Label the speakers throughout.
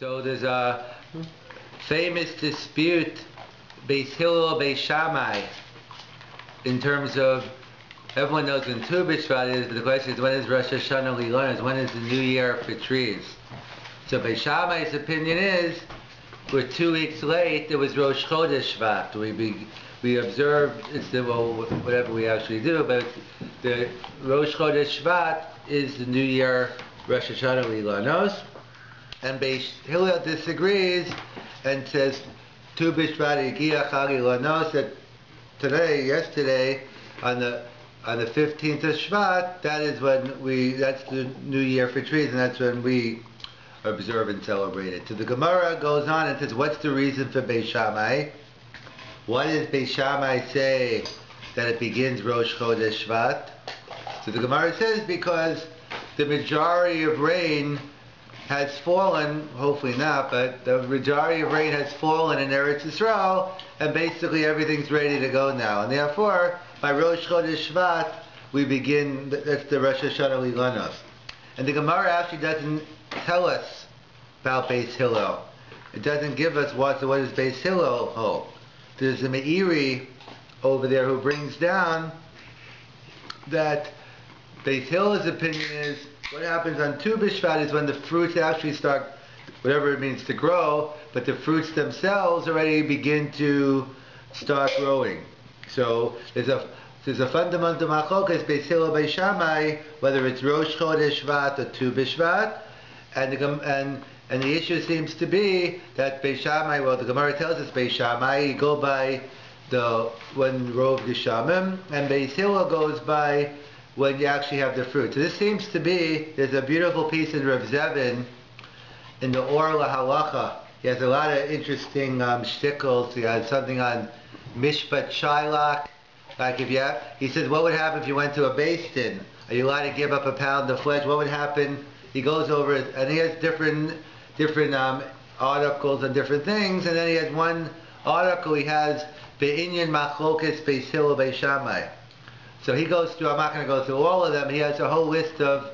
Speaker 1: So there's a famous dispute, Beis Hillel, Beis Shammai, in terms of everyone knows when Tu B'Shvat is, but the question is when is Rosh Hashanah Lilonis? When is the New Year for trees? So Beis Shammai's opinion is we're two weeks late. It was Rosh Chodesh Shvat. We be, we observed the well whatever we actually do, but the Rosh Chodesh Shvat is the New Year Rosh Hashanah Lilonos. And Beis Hillel disagrees and says Tu B'Shvat Igia Chag Lilonos that today, yesterday, on the on the 15th of Shvat, that is when we, that's the new year for trees, and that's when we observe and celebrate it. So the Gemara goes on and says, what's the reason for Beis? Why does Beis say that it begins Rosh Chodesh Shvat? So the Gemara says because the majority of rain has fallen, hopefully not, but the majority of rain has fallen in Eretz Yisrael, and basically everything's ready to go now. And therefore, by Rosh Chodesh Shvat, we begin, that's the Rosh Hashanah Lilanos. And the Gemara actually doesn't tell us about Beis Hillel. It doesn't give us what, so Beis Hillel hold. There's a Meiri over there who brings down that Beis Hillel's opinion is what happens on Tu B'Shvat is when the fruits actually start, whatever it means to grow, but the fruits themselves already begin to start growing. So there's a there's a fundamental machlokas Beis Hillel Beis whether it's Rosh Chodesh Shvat or Tu B'Shvat, and the, and and the issue seems to be that Beis. Well, the Gemara tells us Beis Shammai go by the when Rov Geshamim, and Beis goes by when you actually have the fruit. So this seems to be there's a beautiful piece in Rav Zevin in the Or Halacha. He has a lot of interesting um, shtickles. He has something on Mishpat Shylock. Like if you have, he says, what would happen if you went to a basin? Are you allowed to give up a pound of flesh? What would happen? He goes over and he has different different um, articles and different things, and then he has one article. He has Be'inyan Machlokes Beis Shammai. So he goes through. I'm not going to go through all of them. He has a whole list of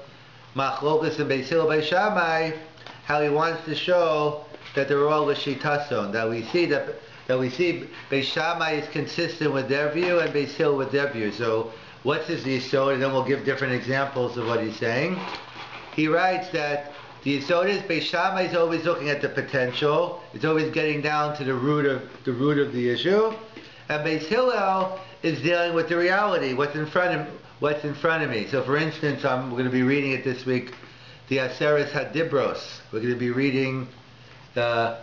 Speaker 1: Machlokes and Beis Hillel Shammai. How he wants to show that they're all Lashitason. That we see that that we see Beis Shammai is consistent with their view and Beis Hillel with their view. So what's his Yisod? And then we'll give different examples of what he's saying. He writes that the Yisod is Beis Shammai is always looking at the potential. It's always getting down to the root of the root of the issue. And Beis Hillel is dealing with the reality, what's in front of what's in front of me. So for instance, I'm going to be reading it this week, the Aseres Hadibros. We're going to be reading the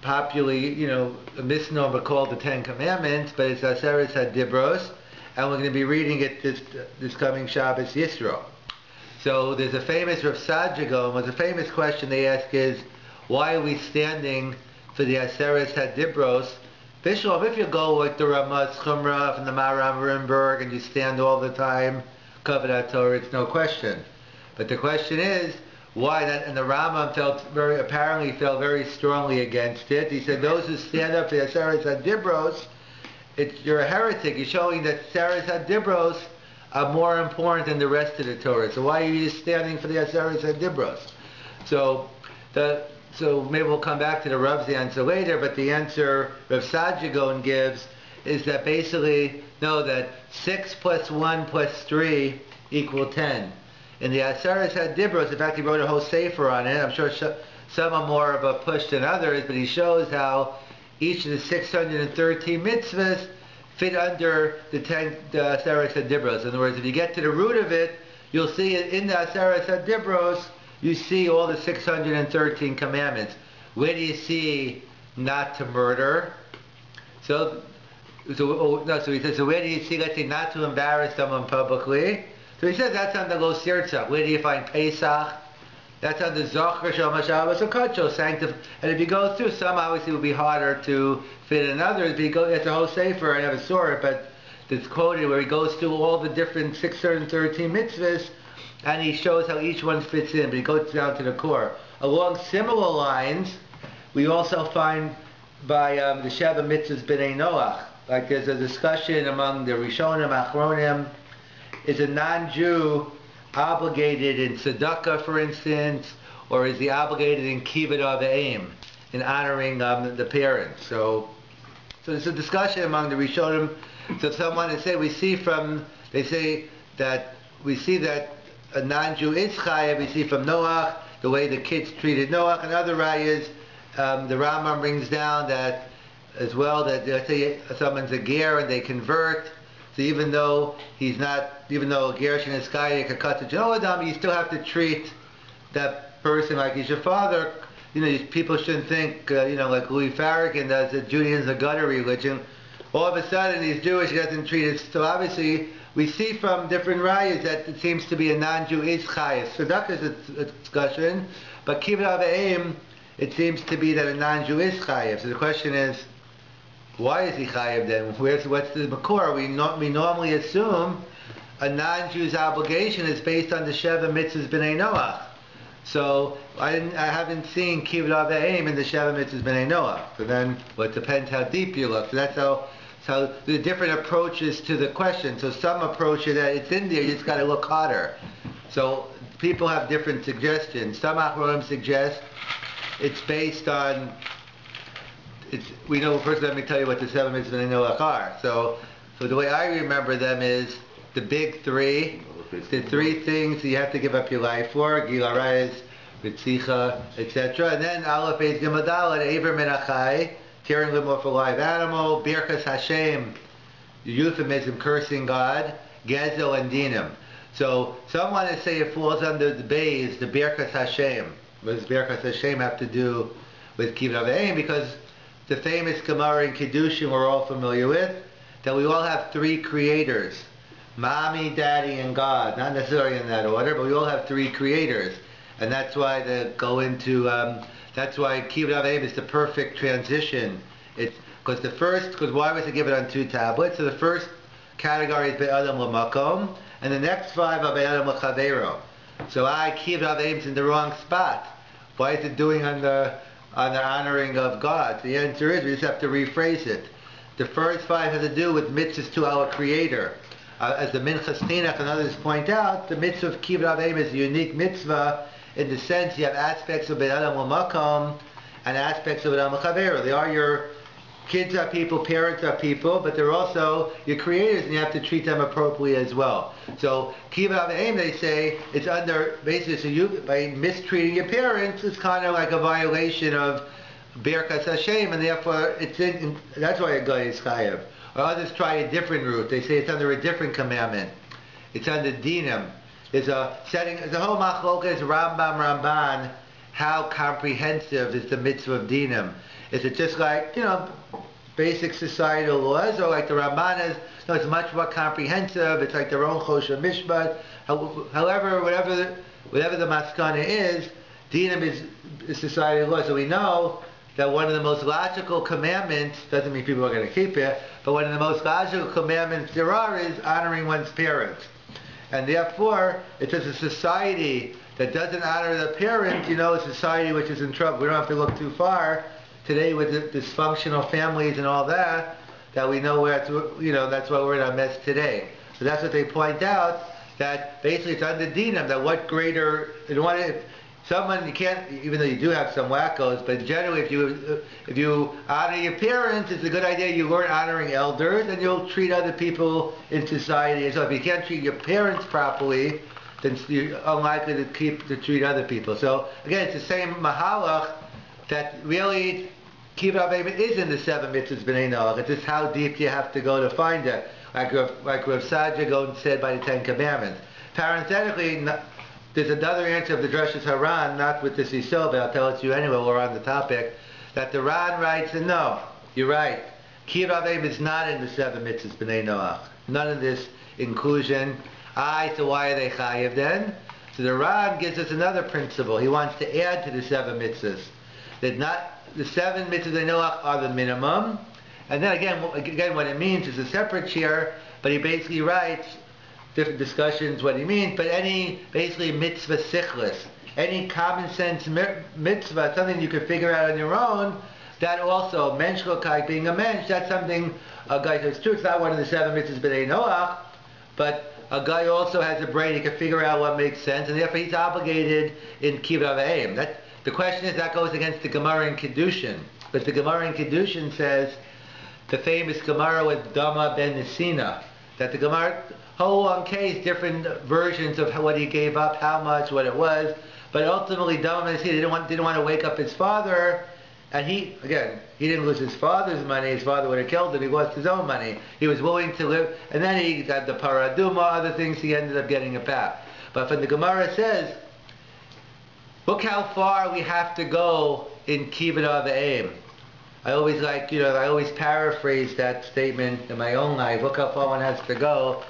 Speaker 1: popularly, you know, a misnomer called the Ten Commandments, but it's Aseres Hadibros, and we're going to be reading it this this coming Shabbos Yisro. So there's a famous Rav Saadia Gaon, was a famous question they ask is, why are we standing for the Aseres Hadibros? Bishop, if you go like the Ramaz Chumra from the Maharam Rimberg and you stand all the time, cover that Torah, it's no question. But the question is, why that and the Rambam felt very apparently felt very strongly against it. He said those who stand up for the Aseres Hadibros, it's you're a heretic. You're showing that Aseres Hadibros are more important than the rest of the Torah. So why are you standing for the Aseres Hadibros? So the so maybe we'll come back to the Rav's answer later, but the answer Rav Saadia Gaon gives is that basically no, that six plus one plus three equal ten. And the Aseres Hadibros, in fact, he wrote a whole sefer on it. I'm sure some are more of a push than others, but he shows how each of the 613 mitzvahs fit under the 10 the Aseres Hadibros. In other words, if you get to the root of it, you'll see it in the Aseres Hadibros, you see all the 613 commandments. Where do you see not to murder? So, so, oh, no, so he says, so where do you see, let's say, not to embarrass someone publicly? So he says that's on the Lo Sirtzach. Where do you find Pesach? That's on the Zocher Shom Shabbos Akacho, sanctif. And if you go through, some obviously will be harder to fit in others. But you go, it's a whole sefer. I never saw it, but it's quoted where he goes through all the different 613 mitzvahs, and he shows how each one fits in. But he goes down to the core. Along similar lines, we also find by um, the Sheva mitzvahs b'nei Noach. Like there's a discussion among the Rishonim, Achronim, is a non-Jew obligated in tzedakah, for instance, or is he obligated in kibbut of aim, in honoring um, the parents? So, so there's a discussion among the Rishonim. So someone to say we see from they say that we see that a non-Jew is chayav. We see from Noach the way the kids treated Noach, and other rayas. Um, the Rambam brings down that as well that let's say someone's a ger and they convert. So even though he's not, even though Gershon is Kaya Kakata Adam, you still have to treat that person like he's your father. You know, people shouldn't think, uh, you know, like Louis Farrakhan does that Judaism is a gutter religion. All of a sudden he's Jewish, he doesn't treat it. So obviously we see from different rayas that it seems to be a non-Jew is chayas. Tzedakah is a, a discussion, but kibbut aim, it seems to be that a non-Jew is chayiv. So the question is, why is he chayiv then? Where's what's the makor? We not, we normally assume a non-Jew's obligation is based on the Sheva mitzvahs b'nei Noach. So I, I haven't seen kibbut aim in the Sheva mitzvahs b'nei Noach. So then, well, it depends how deep you look. So that's how. So the different approaches to the question. So some approach it that it's in there, you just got to look harder. So people have different suggestions. Some Achronim suggest it's based on it's, we know first. Let me tell you what the seven mitzvahs in Noach are. So, so the way I remember them is the big three, the three things you have to give up your life for: Gil Arayz, Ritzicha, etc. And then Aleph Beis Gimadal and Menachai, tearing limb off a live animal, Birkas Hashem, euphemism cursing God, Gezel and Dinam. So some want to say it falls under the bays, the Birkas Hashem. What does Birkas Hashem have to do with Kibbut Aim? Because the famous Gemara in Kiddushin we're all familiar with, that we all have three creators. Mommy, Daddy, and God. Not necessarily in that order, but we all have three creators. And that's why they go into, um, that's why Kibbut Avim is the perfect transition. It's, because the first, because why was it given on two tablets? So the first category is Be'adam L'makom, and the next five are Be'adam L'chavero. So I, Avim is in the wrong spot. Why is it doing on the on the honoring of God? The answer is we just have to rephrase it. The first five has to do with mitzvahs to our Creator. Uh, as the Minchas Chinuch and others point out, the mitzvah of Kibbut Avim is a unique mitzvah in the sense you have aspects of Be'adam Makom and aspects of Be'adam Chavera. They are your kids are people, parents are people, but they're also your creators, and you have to treat them appropriately as well. So kibbut aim, they say, it's under basically so you by mistreating your parents, it's kind of like a violation of Birkas Hashem, and therefore it's in, that's why a guy is. Or others try a different route. They say it's under a different commandment. It's under dinam. There's a setting. There's a whole machlokas Rambam Ramban. How comprehensive is the mitzvah of dinam? Is it just like you know basic societal laws, or like the Ramanas? No, it's much more comprehensive. It's like their own chosha mishpat. However, whatever the, whatever the maskana is, dinam is, is societal law. So we know that one of the most logical commandments doesn't mean people are going to keep it, but one of the most logical commandments there are is honoring one's parents. And therefore, it's just a society that doesn't honor the parent, you know, a society which is in trouble. We don't have to look too far today with the dysfunctional families and all that, that we know where, you know, that's why we're in a mess today. So that's what they point out, that basically it's under dinam, that what greater, want to, someone you can't even though you do have some wackos but generally if you if you honor your parents it's a good idea you learn honoring elders and you'll treat other people in society so if you can't treat your parents properly then you're unlikely to keep to treat other people. So again it's the same mahalach that really kibbut avim is in the seven mitzvahs b'nei noach it's just how deep you have to go to find it. Like like Rav Sadia said by the Ten Commandments. Parenthetically there's another answer of the Drashas Haran, not with Yisrael, but I'll tell it to you anyway, we're on the topic, that the Ran writes, and no, you're right. Avim is not in the seven mitzvahs b'nei Noach. None of this inclusion. I, so why are they chayiv then? So the Ran gives us another principle. He wants to add to the seven mitzvahs. That not, the seven mitzvahs b'nei Noach are the minimum. And then again, again, what it means is a separate share, but he basically writes, different discussions what he means, but any basically mitzvah sichlis, any common sense mitzvah, something you could figure out on your own, that also, mensch being a mensch, that's something a guy says too. It's not one of the seven mitzvahs b'nei Noach, but a guy also has a brain, he can figure out what makes sense, and therefore he's obligated in kibbutz aim. That the question is that goes against the Gemara in Kedushin, but the Gemara in Kedushin says the famous Gemara with Dama ben Nisina that the Gemara whole long case different versions of what he gave up, how much, what it was, but ultimately ben Nisina didn't want didn't want to wake up his father. And he, again, he didn't lose his father's money. His father would have killed him. He lost his own money. He was willing to live. And then he got the paraduma, other things. He ended up getting it back. But when the Gemara says, look how far we have to go in kibbutz the aim. I always like, you know, I always paraphrase that statement in my own life. Look how far one has to go.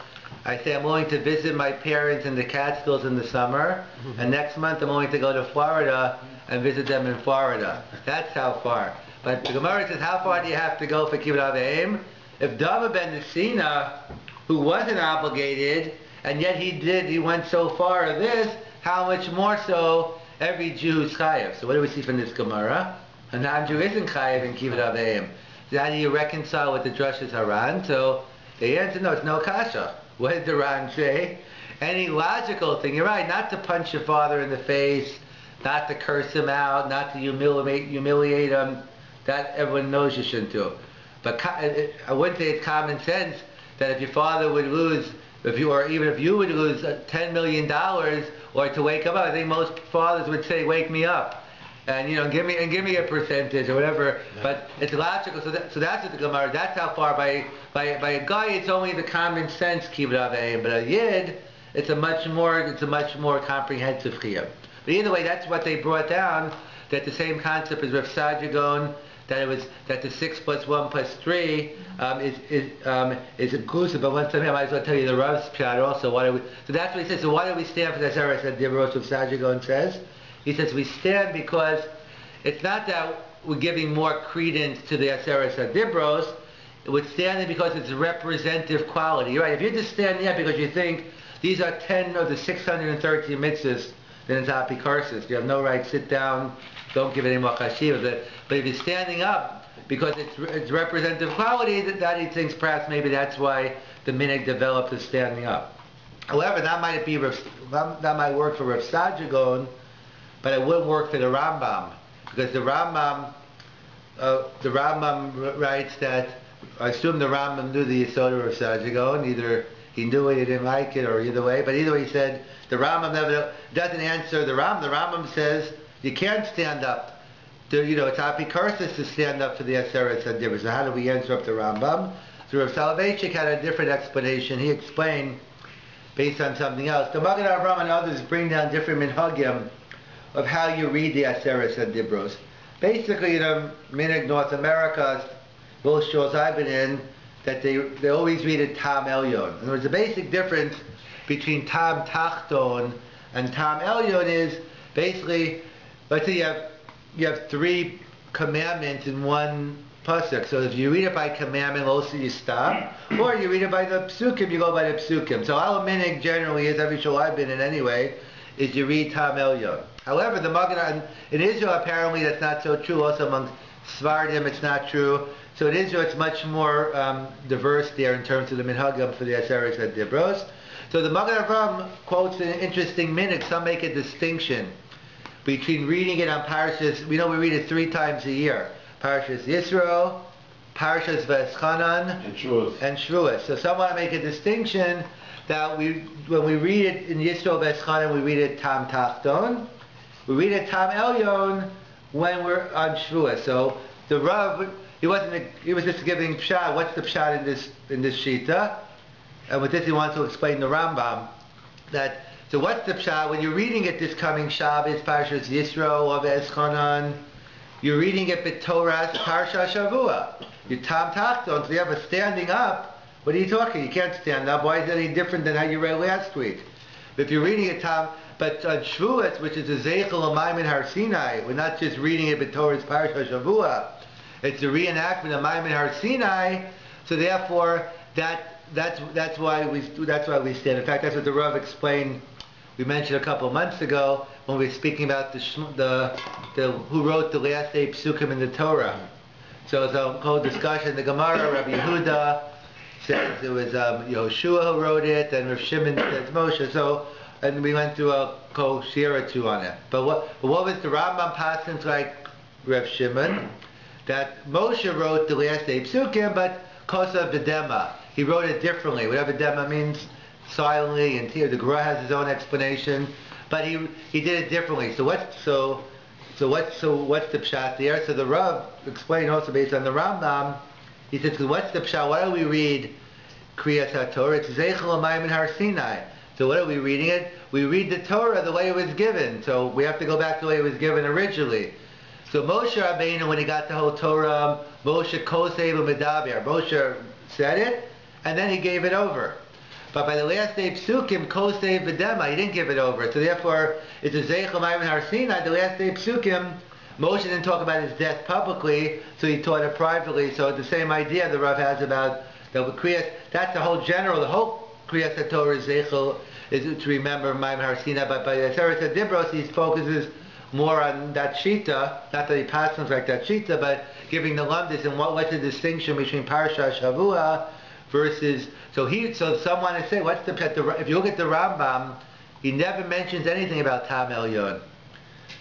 Speaker 1: I say I'm willing to visit my parents in the Catskills in the summer, mm-hmm. and next month I'm willing to go to Florida and visit them in Florida. That's how far. But the Gemara says, how far do you have to go for kibbutz aim? If David ben Nisina, who wasn't obligated, and yet he did, he went so far of this, how much more so every Jew who's chayav? So what do we see from this Gemara? A non-Jew isn't chayav in kibbutz aim. So how do you reconcile with the Drushes Haran? So the answer, no, it's no kasha. Did the say? Any logical thing, you're right, not to punch your father in the face, not to curse him out, not to humiliate, humiliate him. That everyone knows you shouldn't do. But uh, uh, I wouldn't say it's common sense that if your father would lose, if you or even if you would lose uh, ten million dollars, or to wake him up, I think most fathers would say, "Wake me up." And you know, give me and give me a percentage or whatever. Yeah. But it's logical. So, that, so that's what the Gemara. That's how far by by by a guy, it's only the common sense kibbutz But a yid, it's a much more it's a much more comprehensive chiyuv. But either way, that's what they brought down. That the same concept as Rav Saadia that it was that the six plus one plus three um, is is um, is inclusive. But once again, I might as well tell you the Rav's pshat also. Why do we? So that's what he says. So why do we stand for this error? Said the Rosh of Saadia says. He says we stand because it's not that we're giving more credence to the Aseret Dibros. We're standing because it's a representative quality. You're right. If you're just standing up because you think these are 10 of the 613 mitzvahs then it's apikarsis. You have no right sit down, don't give any more chashiva. But if you're standing up, because it's, it's representative quality, that, that he thinks perhaps maybe that's why the minig developed as standing up. However, that might be that might work for Rav Saadia but it wouldn't work for the Rambam because the Rambam uh, the Rambam writes that I assume the Rambam knew the Yisod of Saadia either he knew it, he didn't like it, or either way. But either way, he said the Rambam never doesn't answer the Rambam. The Rambam says you can't stand up. You know, it's apikarsis to stand up for the Aseret Sadibra. So how do we answer up the Rambam? So Rav Soloveitchik had a different explanation. He explained based on something else. The Magen Avraham and others bring down different minhagim of how you read the Aseret Sadibros. Basically, you know, Minig North America, both shows I've been in, that they, they always read it Tam Elyon. And there's a basic difference between Tam Tachton and Tam Elyon is basically, let's say you have, you have three commandments in one pasuk. So if you read it by commandment, also you stop, or you read it by the psukim, you go by the psukim. So our minig generally is every show I've been in anyway, is you read Tam Elyon. However, the Magen in Israel apparently that's not so true. Also among Svardim, it's not true. So in Israel, it's much more um, diverse there in terms of the minhagim for the Aseres and Dibros. So the Magen Avraham quotes an interesting minute. Some make a distinction between reading it on Parashas. We know we read it three times a year. Parashas Yisro, Parashas Veschanan, and Shavuos. So some want to make a distinction that we, when we read it in Yisro Veschanan, we read it Tam Tachton. We read it Tam Elyon when we're on Shavuos. So the Rav he wasn't. He was just giving pshat. What's the pshat in this in this shita? And with this, he wants to explain the Rambam that. So what's the pshat when you're reading it this coming Shabbos, Parshas Yisro of Eschanan? You're reading it b'Torah Parsha Shavua. You tam tachton. So you have a standing up. What are you talking? You can't stand up. Why is it any different than how you read last week? But If you're reading it tam, but on Shavuot, which is a Zeichel Amayim Har Sinai, we're not just reading it b'Torah's Parsha Shavua. It's a reenactment of Maimon Har Sinai, so therefore that that's that's why we that's why we stand. In fact, that's what the Rav explained. We mentioned a couple of months ago when we were speaking about the the, the who wrote the last eight psukim in the Torah. So it's a whole discussion. The Gemara, Rabbi Yehuda says it was um, Yehoshua who wrote it, and Rav Shimon says Moshe. So, and we went through a kol shir or two on it. But what, what was the Rambam passing like Rav Shimon? That Moshe wrote the last eight psukim, but kosa v'dema. He wrote it differently. Whatever dema means, silently, and here the Gra has his own explanation, but he he did it differently. So what? So so what? So what's the pshat there? So the Rav explained also based on the Rambam. He said, "What's the pshat? Why do we read Kriyat HaTorah? It's Zeichel Amayim and Har Sinai. So what are we reading it? We read the Torah the way it was given. So we have to go back to the way it was given originally. So Moshe Rabbeinu, when he got the whole Torah, Moshe Kosev Medaber, Moshe said it, and then he gave it over. But by the last day Psukim, Kosev V'dema, he didn't give it over. So therefore, it's a Zeichel Ma'im Har Sinai, the last day Psukim, Moshe didn't talk about his death publicly, so he taught it privately. So the same idea the Rav has about the Kriyas, that's the whole general, the whole Kriyas Torah is to remember Ma'im Har but by the Teres Dibros, he focuses more on that shita, not that he passes like that shita, but giving the lumdis and what, what's the distinction between Parsha Shavua versus so he so someone want to say what's the, if you look at the Rambam, he never mentions anything about Tam Elyon.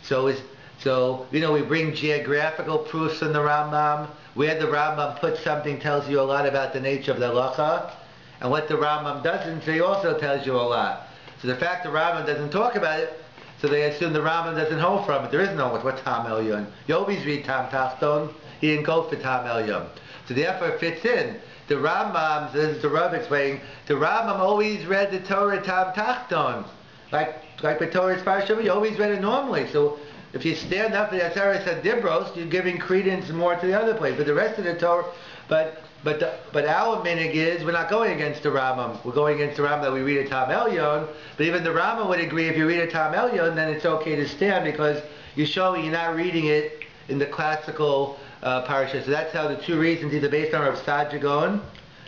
Speaker 1: So is so you know we bring geographical proofs in the Rambam. Where the Rambam puts something tells you a lot about the nature of the halacha, and what the Rambam doesn't say also tells you a lot. So the fact the Rambam doesn't talk about it so they assume the Rambam doesn't hold from it. There is no what Tam Elyon. You always read Tam Tachton. He didn't go for Tam Elyon. So therefore it fits in. The Rambam, this is the Rav explaining, the Rambam always read the Torah Tam Tachton. Like like the Torah's Parsha, you always read it normally. So if you stand up for the Aseret Dibros, you're giving credence more to the other place. But the rest of the Torah, but but the, but our minig is we're not going against the Rambam. We're going against the Rambam that we read a Tam Elyon. But even the Rambam would agree if you read a Tam Elyon, then it's okay to stand because you're showing you're not reading it in the classical uh, parasha. So that's how the two reasons, either based on Rav Saadia Gaon,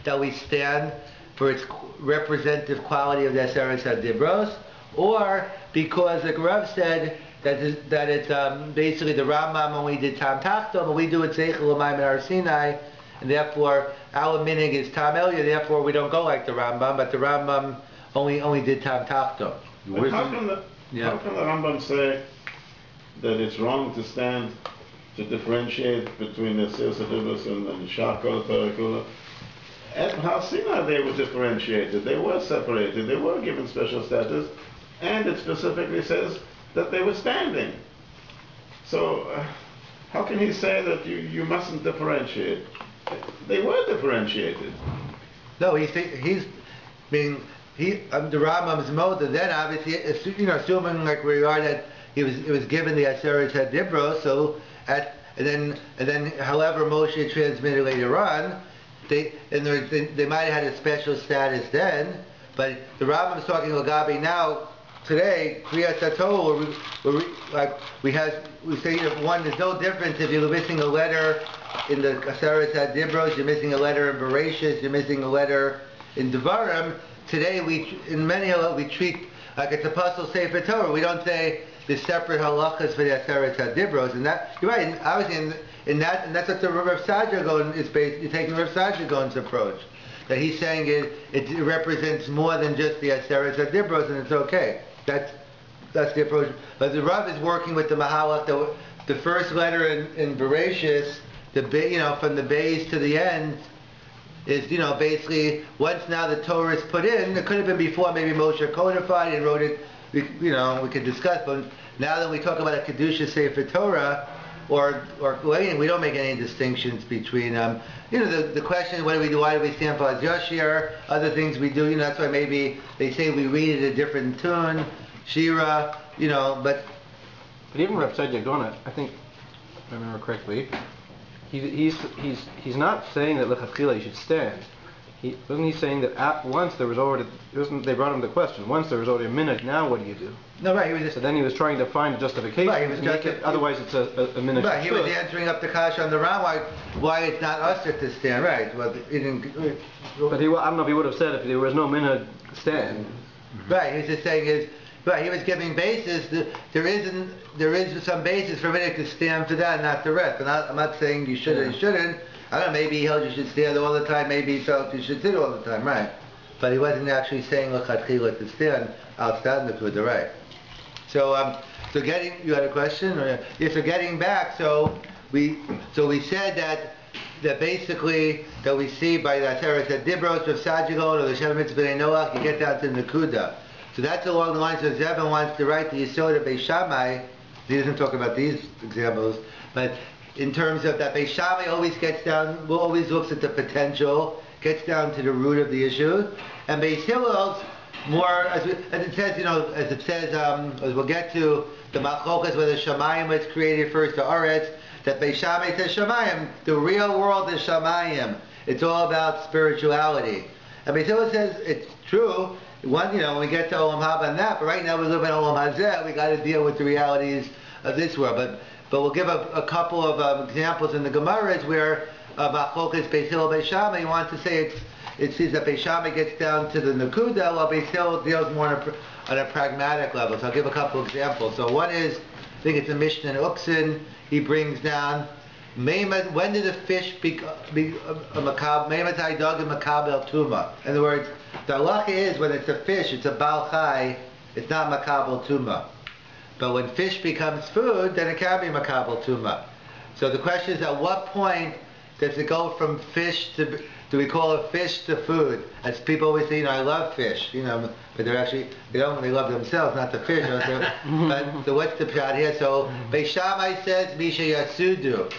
Speaker 1: that we stand for its representative quality of the Aseret Dibros, or because the Rav said that is, that it's um, basically the Rambam when we did Tam Tachton, but we do it Zeichel L'Mayim and Sinai, and therefore our minig is Tam Elya, therefore we don't go like the Rambam, but the Rambam only only did Tam Tachton.
Speaker 2: How can the
Speaker 1: Yeah.
Speaker 2: how can the Rambam say that it's wrong to stand to differentiate between the Sirsadibus and the Shakol Parakula? At Har Sinai they were differentiated, they were separated, they were given special status, and it specifically says that they were standing. So uh, how can he say that you, you mustn't differentiate? They were differentiated.
Speaker 1: No, he's he's being he um, the Rambam's mode. Then obviously, you know, assuming like we are that he was it was given the Aseret Dibro, so at and then and then however Moshe transmitted later on, they and they, they might have had a special status then, but the Rambam's talking Lagabi now. Today, Kriyat we, like we have, we say one. There's no difference if you're missing a letter in the Aseret Dibros, you're missing a letter in Bereshis, you're missing a letter in Devarim. Today, we in many halachot we treat like it's apostle Sefer Torah. We don't say the separate halachas for the Aseret Dibros, and that you're right. Obviously, in, in that, and that's what the Rav Saadia Gaon is based. You're taking Rav Saadia Gaon's approach. That he's saying it, it represents more than just the Aseret Dibros, and it's okay. That's that's the approach. But the Rav is working with the Mahalach, the, the first letter in, in Bereshis, the you know from the base to the end is you know basically once now the Torah is put in. It could have been before maybe Moshe codified and wrote it. We, you know we could discuss, but now that we talk about a kedusha sefer Torah. Or, or we don't make any distinctions between, um, you know, the, the question, what do we do, why do we stand for Yoshir, other things we do, you know, that's why maybe they say we read it a different tune, Shira, you know, but
Speaker 3: But even Reb Said Yagona, I think, if I remember correctly, he, he's, he's, he's not saying that lechatchila you should stand. He, wasn't he saying that at once there was already, wasn't, they brought him the question, once there was already a minute, now what do you do?
Speaker 1: no, right, he was just
Speaker 3: So then he was trying to find a justification.
Speaker 1: Right, he was justi-
Speaker 3: it, otherwise it's a, a, a minute.
Speaker 1: Right, he was answering up the kash on the round why, why it's not us that to stand. Right. Well, he didn't.
Speaker 3: But he, I don't know if he would have said if there was no minute stand.
Speaker 1: Right. He's just saying is Right, he was giving basis. th- There isn't, there is some basis for Riddick to stand for that, not the rest. And I, I'm not saying you should or you shouldn't. I don't know, maybe he held you should stand all the time, maybe he felt you should sit all the time, right? But he wasn't actually saying lechatchila to stand outside the Kuda, right? So, um, so getting, you had a question? Or, yeah, so getting back, so we, so we said that, that basically, that we see by that Torah said, Dibros of Saadia Gaon or the Shem Mitzvah Noach, you get down to Nakuda. So that's along the lines of Zevin wants to write the Yisod of Beis Shammai. He doesn't talk about these examples, but in terms of that Beis Shammai always gets down, always looks at the potential, gets down to the root of the issue, and Beis Hillel's more, as, we, as it says, you know, as it says, um, as we'll get to, the Machokas where the Shemayim was created first, the Aretz, that Beis Shammai says Shemayim, the real world is Shemayim. It's all about spirituality. And Beis Hillel says it's true, one, you know, when we get to Olam Haba and that, but right now we live in Olam Hazeh, we got to deal with the realities of this world. But but we'll give a, a couple of um, examples in the Gemaras where uh, Machokas Beis Hillel Beis Shammai wants to say it's it sees that Beis Shammai gets down to the Nakuda, while Beis Hillel deals more on a, on a pragmatic level. So I'll give a couple examples. So one is, I think it's a Mishnah in Uksin, he brings down, when did a fish be, be a, makab, Meimatai dog and makabel tuma? In other words, the halacha is when it's a fish, it's a bal chai, it's not makabel tuma. But when fish becomes food, then it can be makabel tuma. So the question is, at what point does it go from fish to do we call it fish to food? As people always say, you know, I love fish, you know, but they're actually they don't really love themselves, not the fish. but so what's the shot here? So Beis Shammai says Misha Yasudu.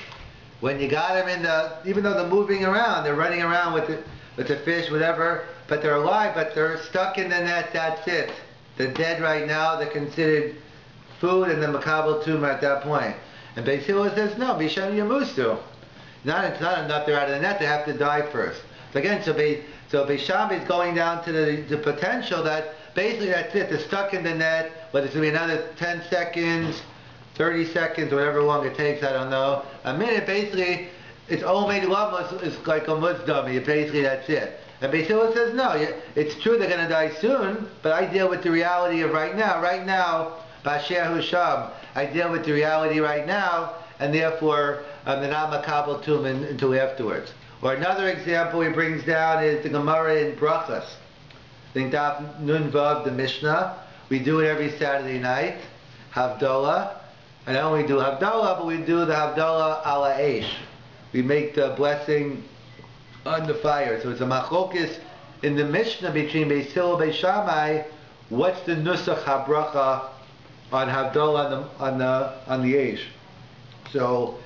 Speaker 1: When you got them in the, even though they're moving around, they're running around with the with the fish, whatever, but they're alive, but they're stuck in the net. That's it. They're dead right now. They're considered food and the makabel tumor at that point. And Beis Hillel says no, Mishan Yamusu. Not it's not enough they're out of the net. They have to die first. So again, so Be, so is going down to the, the potential that basically that's it. They're stuck in the net. Whether it's going to be another 10 seconds, 30 seconds, whatever long it takes, I don't know. A minute, basically, it's only love is like a musdummy. Basically, that's it. And Beis Hillel says no. It's true they're going to die soon, but I deal with the reality of right now. Right now, Basher Husham. I deal with the reality right now, and therefore um, they're not makabel him until afterwards. Or another example he brings down is the Gemara in Brachas. I think Daf Nun Vav, the Mishnah. We do it every Saturday night. Havdalah. And not only do Havdalah, but we do the Havdalah ala Eish. We make the blessing on the fire. So it's a machokis in the Mishnah between Hillel and Beis Shammai. What's the nusach habracha on Havdalah on the on the on the? So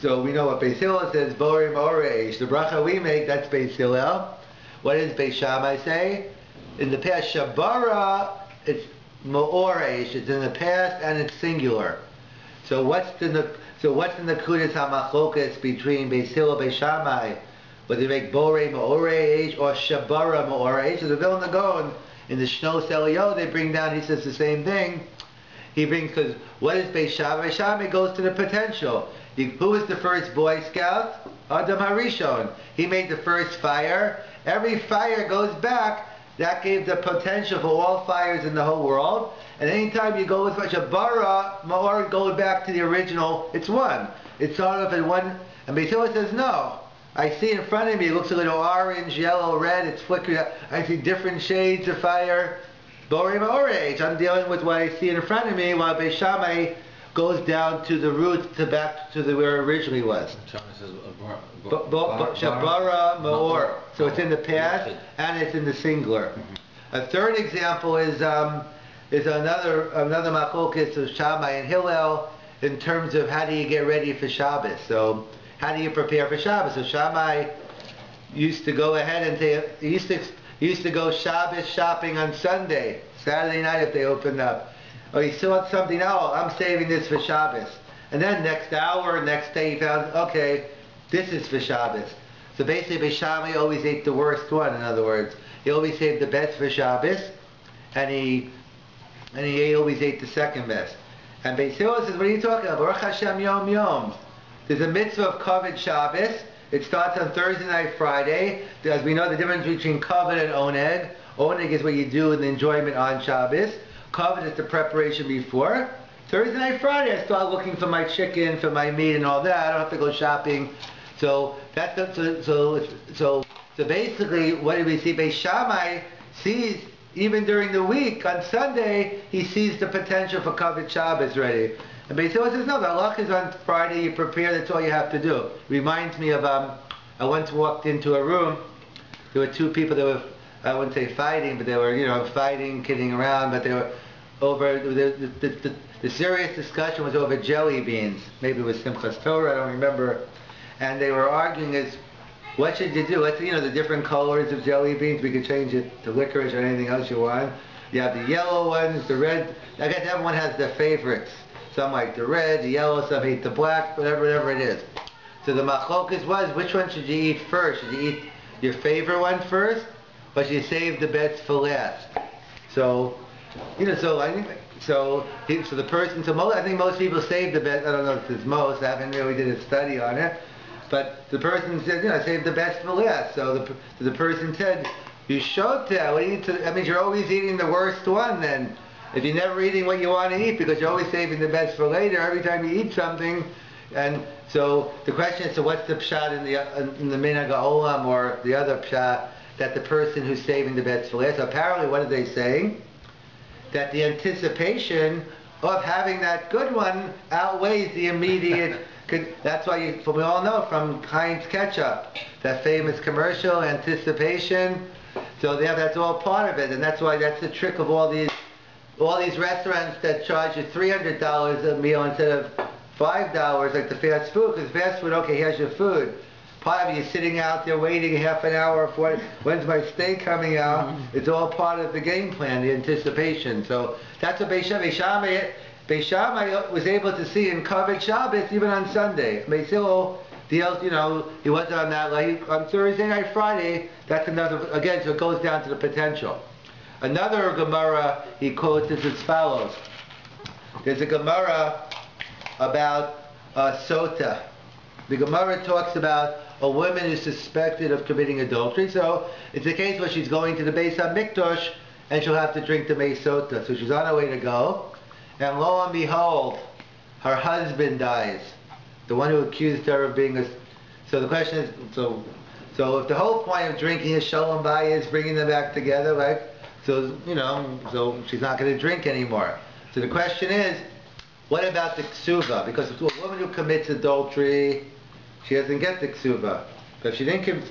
Speaker 1: so we know what Beis Hillel says, Bori Moreish. The bracha we make, that's Beis Hillel. What does Beis Shammai say? In the past, Shabara, it's Moreish. It's in the past and it's singular. So what's in the so what's in the Nakudas Hamachokas between Beis Hillel and Beis Shammai? Whether you make Bore Moreish or Shabara Moreish. So the Vilna Gaon in the Shnos Elio, they bring down, he says the same thing. He brings, because what is Beis Shammai? Goes to the potential. He, who was the first Boy Scout? Adam Harishon. He made the first fire. Every fire goes back. That gave the potential for all fires in the whole world. And anytime you go with such a bara, Ma'or goes back to the original. It's one. It's sort of in one. And Beis says, no. I see in front of me, it looks a little orange, yellow, red. It's flickering. I see different shades of fire. Borim Orage. I'm dealing with what I see in front of me, while Beis Shammai goes down to the root, to back to the where it originally was.
Speaker 4: Uh,
Speaker 1: Shabara Maor. So it's in the past and it's in the singular. A third example is um, is another another machlokes of Shammai and Hillel in terms of how do you get ready for Shabbos. So how do you prepare for Shabbos? So Shammai used to go ahead and say he used to used to go Shabbos shopping on Sunday, Saturday night if they opened up. Oh, he saw something. Oh, I'm saving this for Shabbos. And then next hour, next day, he found okay, this is for Shabbos. So basically, Shammai always ate the worst one. In other words, he always saved the best for Shabbos, and he and he always ate the second best. And Beis says, "What are you talking about? Baruch Hashem Yom Yom." There's a mitzvah of Kavod Shabbos. It starts on Thursday night, Friday. As we know, the difference between Kavod and Oneg. Oneg is what you do in the enjoyment on Shabbos. covered is the preparation before. Thursday night, Friday, I start looking for my chicken, for my meat, and all that. I don't have to go shopping. So that's the, so so so so basically, what do we see? Beis Shammai sees even during the week on Sunday, he sees the potential for covered Shabbos ready. And Hillel says, no, the luck is on Friday. You prepare. That's all you have to do. Reminds me of um, I once walked into a room. There were two people that were I wouldn't say fighting, but they were you know fighting, kidding around, but they were over the the, the, the, the serious discussion was over jelly beans. Maybe it was Simchas Torah. I don't remember. And they were arguing as what should you do? What's you know the different colors of jelly beans? We could change it to licorice or anything else you want. You have the yellow ones, the red. I guess everyone has their favorites. Some like the red, the yellow. Some hate the black. Whatever, whatever it is. So the machlokas was which one should you eat first? Should you eat your favorite one first, or should you save the best for last? So, you know, so I think so. So the person, so most, I think most people save the best. I don't know if it's most. I haven't really did a study on it, but the person said, you know, save the best for last. So the the person said, you should tell. What do you? That means you're always eating the worst one then. If you're never eating what you want to eat because you're always saving the best for later, every time you eat something, and so the question is, so what's the pshat in the in the minhag olam or the other pshat that the person who's saving the best for later? So apparently, what are they saying? That the anticipation of having that good one outweighs the immediate. that's why you, we all know from Heinz ketchup, that famous commercial anticipation. So they have that's all part of it, and that's why that's the trick of all these all these restaurants that charge you three hundred dollars a meal instead of five dollars like the fast food because fast food okay here's your food. Part of you sitting out there waiting half an hour for when's my steak coming out? Mm-hmm. it's all part of the game plan the anticipation. So that's what Beis Shammai Beis Shammai was able to see in covered Shabbos even on Sunday. Hillel deals you know he wasn't on that like on Thursday night Friday that's another again so it goes down to the potential another Gemara he quotes is as follows there's a Gemara about uh, sota. The Gemara talks about a woman who's suspected of committing adultery. So it's a case where she's going to the Beis HaMikdash and she'll have to drink the Mei Sota. So she's on her way to go. And lo and behold, her husband dies. The one who accused her of being a... So the question is, so so if the whole point of drinking is shalom bayis is bringing them back together, like, so, you know, so she's not going to drink anymore. So the question is, what about the ksuva? Because a woman who commits adultery, she doesn't get the ksuva. But she didn't.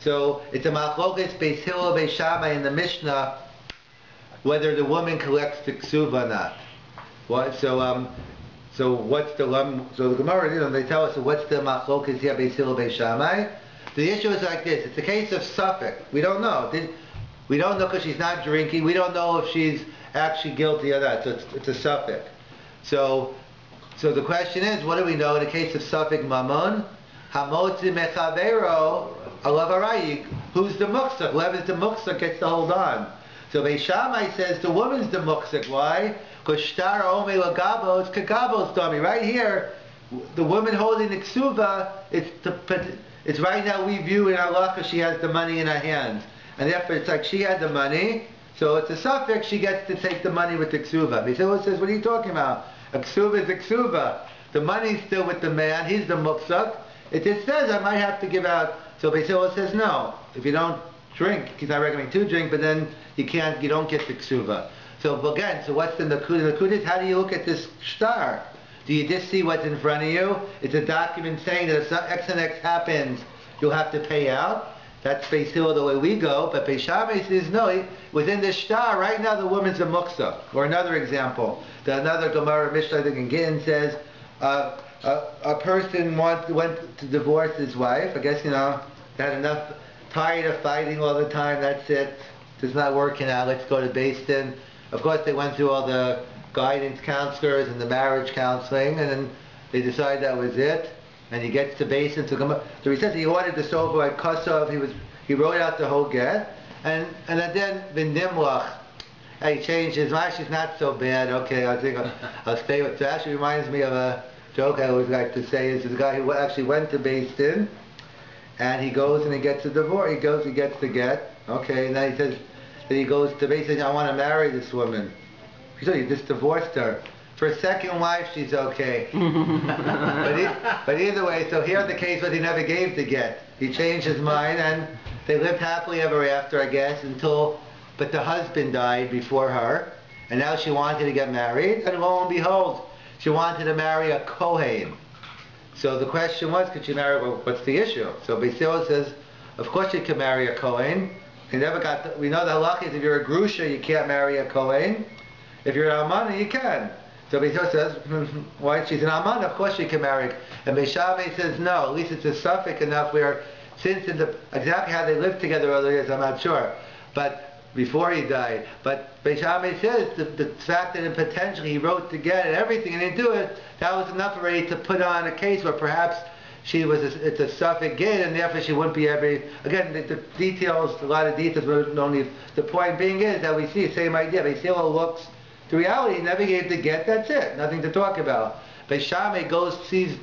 Speaker 1: So it's a machlokes beis Hillel beis Shammai in the Mishnah whether the woman collects the ksuva or not. What? So um, so what's the so the Gemara? You know, they tell us so what's the machlokes here beis Hillel beis Shammai. The issue is like this: it's a case of safek. We don't know. Did, we don't know because she's not drinking. We don't know if she's actually guilty of that. So it's, it's a safek. So, so the question is, what do we know in the case of safek Mammon? Hamotzi Mechavero Alavarayik. Who's the muksak? Whoever's the muksak gets to hold on. So Beis Shammai says the woman's the muksak. Why? Because Shtar Ome Lagabo is Kagabos dummy. Right here, the woman holding the ksuva, it's, the, it's right now we view in our because she has the money in her hands. And therefore it's like she had the money, so it's a suffix, she gets to take the money with the ksuva. He says, what are you talking about? A ksuba is a ksuba. The money's still with the man. He's the muksak. It just says I might have to give out. So Beisil says no. If you don't drink, he's not recommending to drink, but then you can't, you don't get the ksuba. So again, so what's the nakuda? The nakuda is how do you look at this star? Do you just see what's in front of you? It's a document saying that if X and X happens, you'll have to pay out. That's Beis Hillel the way we go, but Beis Shammai says no. Within the star, right now the woman's a muksa. Or another example, the another Gemara Mishnah I think in Gittin says uh, a, a person want, went to divorce his wife. I guess you know had enough, tired of fighting all the time. That's it. It's not working out. Let's go to Beis Din. Of course, they went through all the guidance counselors and the marriage counseling, and then they decided that was it and he gets to basin to come up. So he says he ordered the sofa at Kosov. He was he wrote out the whole get, and and then Vindimlach. He changed his mind. She's not so bad. Okay, I think I'll, I'll stay with. So actually reminds me of a joke I always like to say. Is the guy who actually went to Beis Din, and he goes and he gets a divorce. He goes, he gets the get. Okay, and then he says, then he goes to Beis Din. I want to marry this woman. He said, you just divorced her. For a second wife, she's okay. but, but either way, so here the case was he never gave to get. He changed his mind and they lived happily ever after, I guess, until, but the husband died before her. And now she wanted to get married, and lo and behold, she wanted to marry a Kohen. So the question was, could she marry, well, what's the issue? So Basil says, of course you can marry a Kohen. He never got, the, we know the halakha is if you're a Grusha, you can't marry a Kohen. If you're an Almana, you can. So Beis Hillel says, hmm, why she's an Almana, of course she can marry. And Beis Shammai says, no, at least it's a suffix enough where, since in the, exactly how they lived together over the years, I'm not sure. But before he died. But Beis Shammai says the, the fact that potentially he wrote to get and everything and didn't do it, that was enough already to put on a case where perhaps she was a, it's a suffix get and therefore she wouldn't be every again the, the details a lot of details but only the point being is that we see the same idea. Beis Shammai looks the reality he never gave the get, that's it. Nothing to talk about. Beis Shammai goes sees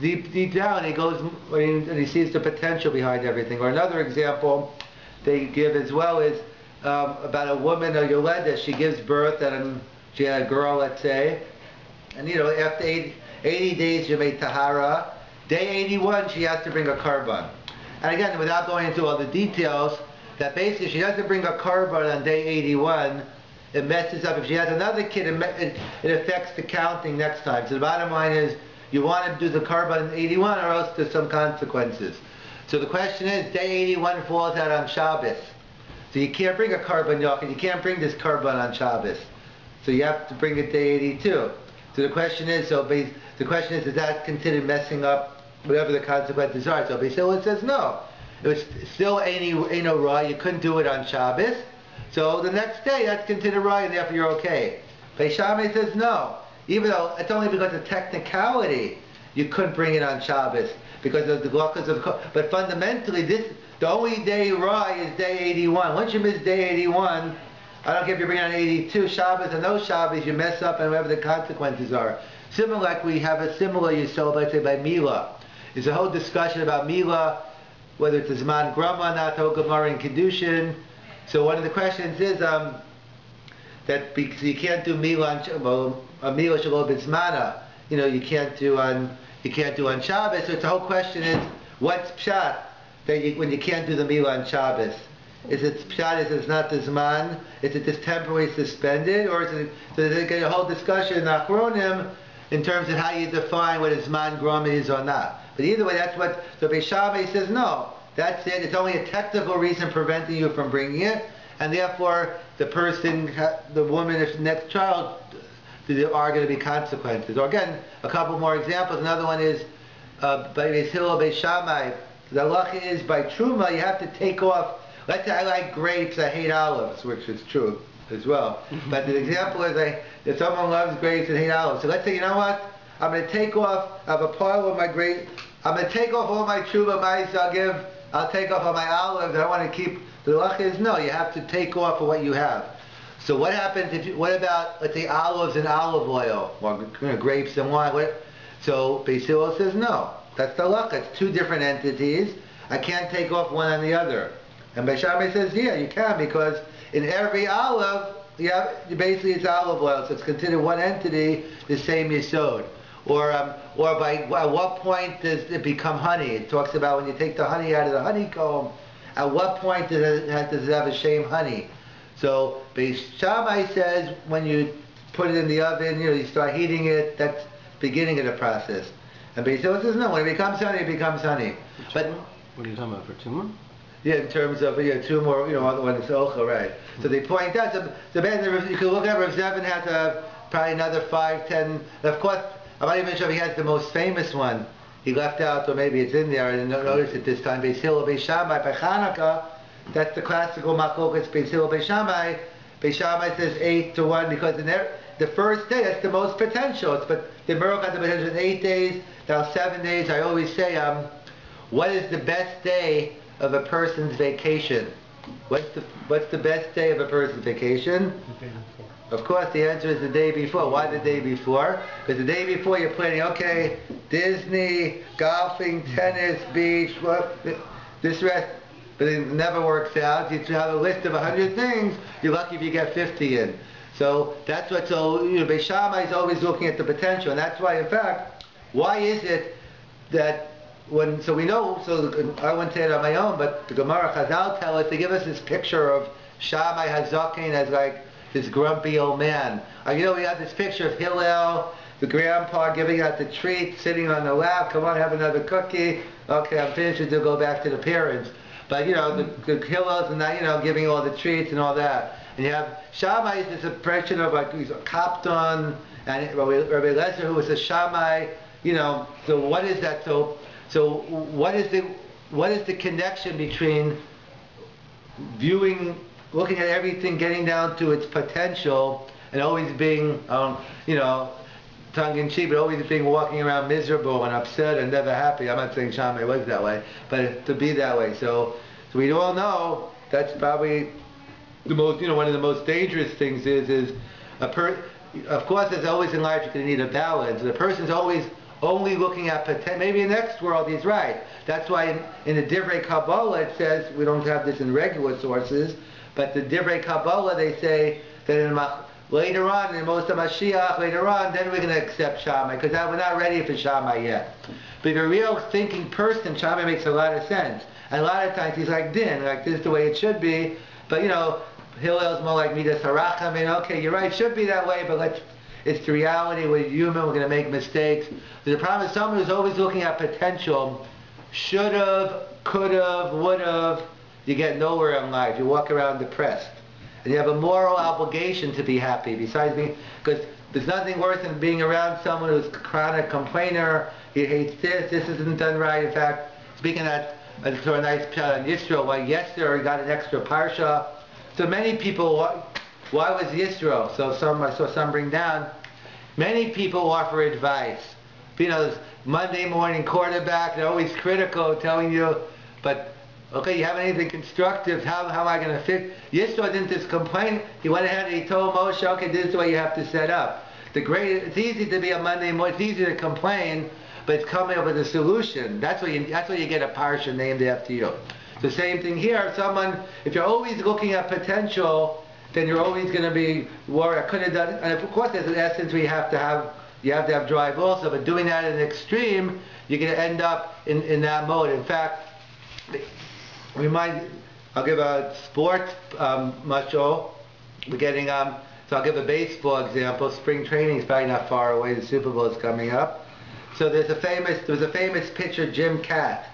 Speaker 1: deep deep down he goes and he sees the potential behind everything. Or another example they give as well is um, about a woman, a Yoleda, she gives birth and she had a girl, let's say, and you know, after 80, 80 days you make Tahara, day 81 she has to bring a korban. And again, without going into all the details, that basically she has to bring a korban on day 81, it messes up. If she has another kid, it, it, it affects the counting next time. So the bottom line is, you want to do the korban 81 or else there's some consequences. So the question is, day 81 falls out on Shabbos. So you can't bring a korban yachid, you can't bring this korban on Shabbos. So you have to bring it day 82. So the question is, so the question is, is that considered messing up whatever the consequences are? So Beis Hillel says no. It was still ain't no raw, you couldn't do it on Shabbos. So the next day, that's considered and therefore you're okay. Beis Shammai says no. Even though it's only because of technicality, you couldn't bring it on Shabbos because of the glockas of. But fundamentally, this the only day Rai is day 81. Once you miss day 81, I don't care if you bring on 82 Shabbos and those Shabbos, you mess up and whatever the consequences are. Similar, like we have a similar Yisod, let's say by Mila. There's a whole discussion about Mila, whether it's a Zman Grama, not the Gemara and Kedushin. So one of the questions is um, that because you can't do Mila on well, a Shalom Bitzmana, you know, you can't do on you can't do on Shabbos. So the whole question is, what's Pshat? that you, when you can't do the Mila on Shabbos? Is it pshat? Is it's not the zman? Is it just temporarily suspended, or is it? So there's get a whole discussion in Achronim in terms of how you define what a zman grom is or not. But either way, that's what so Beis Shammai says. No, that's it. It's only a technical reason preventing you from bringing it, and therefore the person, the woman, if next child, there are going to be consequences. Or again, a couple more examples. Another one is uh, by Hillel Beis Shammai the halacha is by truma you have to take off. Let's say I like grapes, I hate olives, which is true as well. But the example is I, if someone loves grapes and hate olives, so let's say you know what, I'm going to take off. I have a pile of my grapes. I'm going to take off all my truma mice. I'll give. I'll take off all my olives. I want to keep. The halacha is no. You have to take off of what you have. So what happens if? You, what about let's say olives and olive oil, or you know, grapes and wine? What, so Beis Hillel says no. That's the luck. It's two different entities. I can't take off one on the other. And Beis Shammai says, yeah, you can because in every olive, yeah, basically it's olive oil, so it's considered one entity, the same yisod. Or, um, or by at what point does it become honey? It talks about when you take the honey out of the honeycomb, at what point does it, does it have a shame honey? So Beis Shammai says when you put it in the oven, you know, you start heating it, that's beginning of the process. And Beis says no. When it becomes honey, it becomes honey. But
Speaker 3: what are you talking about for tumor?
Speaker 1: Yeah, in terms of yeah, tumor, you know, when it's ochel, right? So they point out. So, so you can look at Rav Zevin has a, probably another five, ten. Of course, I'm even sure he has the most famous one. He left out, or maybe it's in there. I didn't notice it this time. Beis Hillel, Beis Shammai, by Chanukah. That's the classical machlokas. Beis Hillel, Beis Shammai. Beis Shammai says eight to one because in there the first day, that's the most potential. It's, but the miracle had the potential in eight days, now seven days. I always say, um, what is the best day of a person's vacation? What's the what's the best day of a person's vacation? Of course, the answer is the day before. Why the day before? Because the day before you're planning, okay, Disney, golfing, tennis, beach, what, this rest. But it never works out. You have a list of 100 things. You're lucky if you get 50 in. So that's what, so, you know, Beis Shammai is always looking at the potential, and that's why, in fact, why is it that when, so we know, so I wouldn't say it on my own, but the Gemara Chazal tell us, they give us this picture of Shammai Hazakin as like this grumpy old man. Uh, you know, we have this picture of Hillel, the grandpa giving out the treat, sitting on the lap, come on, have another cookie. Okay, I'm finished, we'll go back to the parents. But, you know, the, the Hillel's and that, you know, giving all the treats and all that. And you have Shammai is this impression of like he's a and Rabbi, Rabbi Lezer, who was a Shammai, you know, so what is that? So, so what is the, what is the connection between viewing looking at everything getting down to its potential and always being, um, you know, tongue in cheek, but always being walking around miserable and upset and never happy. I'm not saying Shammai was that way, but to be that way. So, so we all know that's probably the most, you know, one of the most dangerous things is, is a per, of course, there's always in life you're going to need a balance. The person's always only looking at potential. Maybe in the next world he's right. That's why in, in the Divrei Kabbalah it says, we don't have this in regular sources, but the Divrei Kabbalah, they say that in later on, in most of Mashiach, later on, then we're going to accept Shammai, because we're not ready for Shammai yet. But if you're a real thinking person, Shammai makes a lot of sense. And a lot of times he's like Din, like this is the way it should be. But you know, Hillel's more like Midas Harach. I mean, okay, you're right, it should be that way, but let's, it's the reality, we're human, we're going to make mistakes. The problem is someone who's always looking at potential, should have, could have, would have, you get nowhere in life. You walk around depressed. And you have a moral obligation to be happy, besides being, because there's nothing worse than being around someone who's a chronic complainer, he hates this, this isn't done right. In fact, speaking that to a nice pshat on Yisro, why Yisro got an extra parsha. So many people, why was Yisro? So some, I saw some bring down, many people offer advice. You know, Monday morning quarterback, they're always critical, telling you, but Okay, you have anything constructive? How, how am I going to fix? Yisro didn't just complain. He went ahead and he told Moshe, okay, this is way you have to set up. The great, it's easy to be a Monday morning. It's easy to complain, but it's coming up with a solution. That's what you. That's what you get a parsha named after you. The same thing here. Someone, if you're always looking at potential, then you're always going to be worried. I could have done. And of course, there's an essence we have to have. You have to have drive also, but doing that in extreme, you're going to end up in, in that mode. In fact, we might, I'll give a sports um, mashal. We're getting, um, so I'll give a baseball example. Spring training is probably not far away. The Super Bowl is coming up. So there's a famous, there was a famous pitcher, Jim Kaat.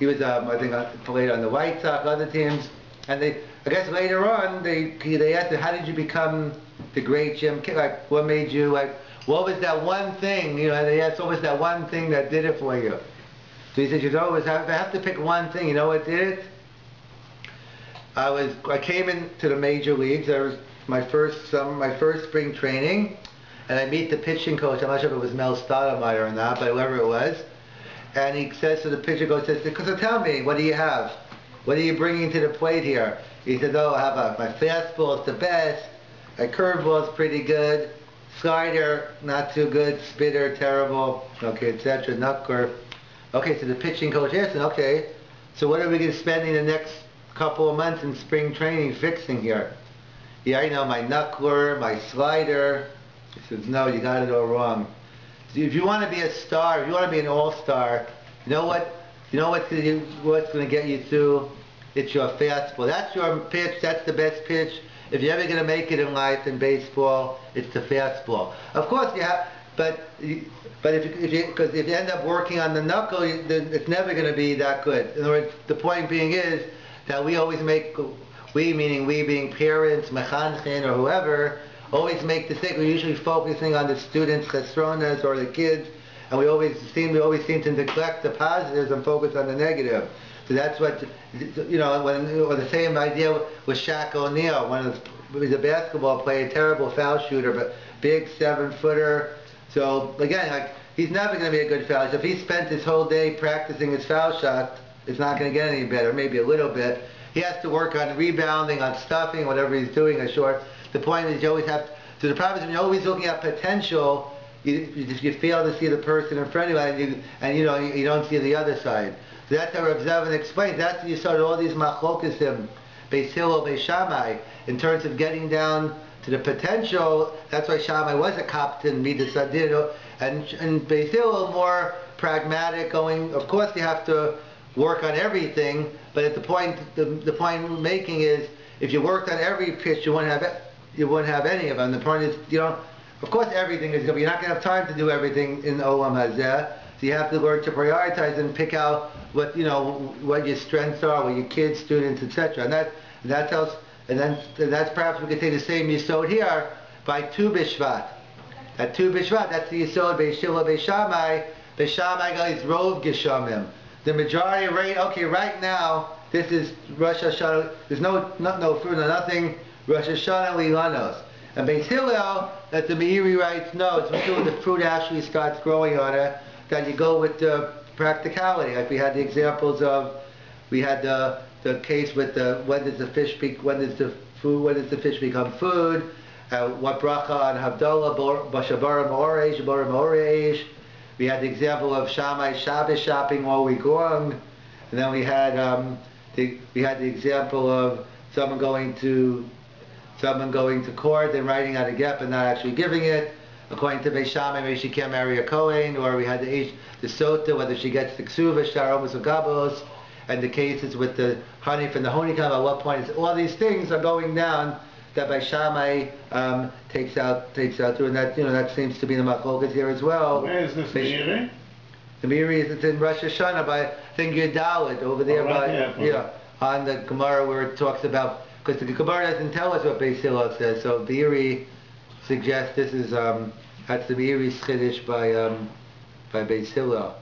Speaker 1: He was, um, I think, uh, played on the White Sox, other teams. And they, I guess later on, they they asked him, how did you become the great Jim Kaat? Like, what made you, like, what was that one thing, you know, they asked, what was that one thing that did it for you? So he said, you know, have, I have to pick one thing. You know what did it? I was I came into the major leagues. There was my first some my first spring training, and I meet the pitching coach. I'm not sure if it was Mel Stottlemyre or not, but whoever it was. And he says to the pitcher coach, says, "Because tell me, what do you have? What are you bringing to the plate here?" He said, "Oh, I have a, my fastball is the best. My curveball is pretty good. Slider not too good. Spitter terrible. Okay, etc. Curve." Okay, so the pitching coach asked him, okay, so what are we going to spend in the next couple of months in spring training fixing here? Yeah, I know my knuckler, my slider. He says, no, you got it all wrong. If you want to be a star, if you want to be an all-star, you know what? You know what's going to, what's going to get you through? It's your fastball. That's your pitch. That's the best pitch. If you're ever going to make it in life in baseball, it's the fastball. Of course, have but but if you, if you because if you end up working on the knuckle, you, then it's never going to be that good. In other words, the point being is that we always make we meaning we being parents, mechanchin or whoever, always make the mistake. We're usually focusing on the students, chesronas or the kids, and we always seem we always seem to neglect the positives and focus on the negative. So that's what you know. When or the same idea with Shaq O'Neal, one of he's a basketball player, terrible foul shooter, but big seven footer so again, like he's never going to be a good foul shot. If he spent his whole day practicing his foul shot, it's not going to get any better. Maybe a little bit. He has to work on rebounding, on stuffing, whatever he's doing. A short. The point is, you always have. To, so the problem is, when you're always looking at potential, you, you, you fail to see the person in front of you, and you, and you know you, you don't see the other side. So that's how Rav Zevin explains. That's how you started all these machlokisim, Beis Hillel, Beis Shammai, in terms of getting down to the potential. That's why Shammai was a to Midas and and Beis Hillel more pragmatic, going. Of course, you have to work on everything, but at the point the, the point we're making is if you worked on every pitch, you wouldn't have you wouldn't have any of them. The point is, you know, of course, everything is going to. You're not going to have time to do everything in Olam Hazeh. So you have to learn to prioritize and pick out what you know what your strengths are, what your kids, students, etc. And that and that tells and then that's perhaps we could take the same yisod here by Tu Bishvat. At Tu Bishvat, that's the yisod Beis Hillel Beishamai. Beis Shammai is Rov Geshamim. The majority rate. Okay, right now this is Rosh Hashanah. There's no no, no fruit, no nothing. Rosh Hashanah Lilanos. And Beis Hillel, that the Meiri writes, no, it's until the fruit actually starts growing on it that you go with the practicality. Like we had the examples of, we had the the case with the when does the fish be, when does the food when does the fish become food? Uh, what bracha on Havdalah Bashabara Moresh Bara Moresh. We had the example of Shammai Shabbos shopping while we going, and then we had um, the, we had the example of someone going to someone going to court and writing out a get but not actually giving it. According to Beis Shammai, maybe she can't marry a Kohen, or we had the the Sota, whether she gets the Ksuva, Sharomas or Gabos, and the cases with the honey from the honeycomb, at what point, all these things are going down that Beis Shammai um, takes out takes out through, and that you know that seems to be the machlokas here as well.
Speaker 2: Where is this Meiri?
Speaker 1: The Meiri is it's in Rosh Hashanah by I think Yudalid over there
Speaker 2: Oh, right
Speaker 1: by yeah on the Gemara where it talks about because the Gemara doesn't tell us what Beis Hillel says, so Meiri suggests this is um, that's the Meiri's chiddush by um, by Beis Hillel.